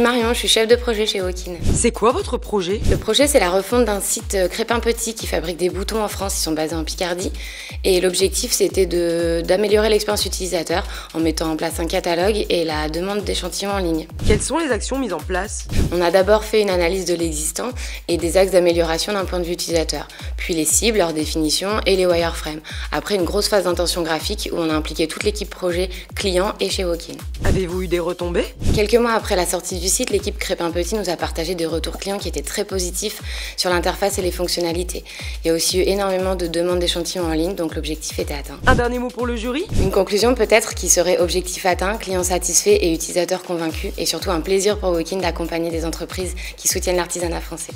Marion, je suis chef de projet chez Walkin. C'est quoi votre projet? Le projet, c'est la refonte d'un site euh, Crépin Petit qui fabrique des boutons en France. Ils sont basés en Picardie. Et l'objectif, c'était d'améliorer l'expérience utilisateur en mettant en place un catalogue et la demande d'échantillons en ligne. Quelles sont les actions mises en place? On a d'abord fait une analyse de l'existant et des axes d'amélioration d'un point de vue utilisateur, puis les cibles, leur définition et les wireframes. Après une grosse phase d'intention graphique où on a impliqué toute l'équipe projet, client et chez Walkin. Avez-vous eu des retombées? Quelques mois après la sortie du site, l'équipe Crépin Petit nous a partagé des retours clients qui étaient très positifs sur l'interface et les fonctionnalités. Il y a aussi eu énormément de demandes d'échantillons en ligne, donc l'objectif était atteint. Un dernier mot pour le jury? Une conclusion peut-être qui serait objectif atteint, client satisfait et utilisateur convaincu, et surtout un plaisir pour Walkin d'accompagner des entreprises qui soutiennent l'artisanat français.